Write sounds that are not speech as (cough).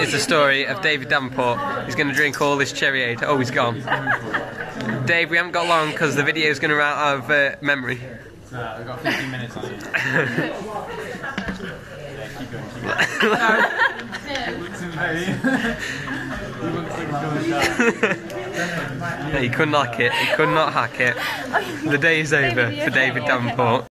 is the story of David Davenport. He's going to drink all this cherryade. Oh, he's gone. Dave, we haven't got long because the video is going to run out of uh, memory. Uh, I've got 15 minutes on it. yeah, (laughs) keep going, keep going. (laughs) He couldn't hack it. He could not hack it. The day is over for David Davenport.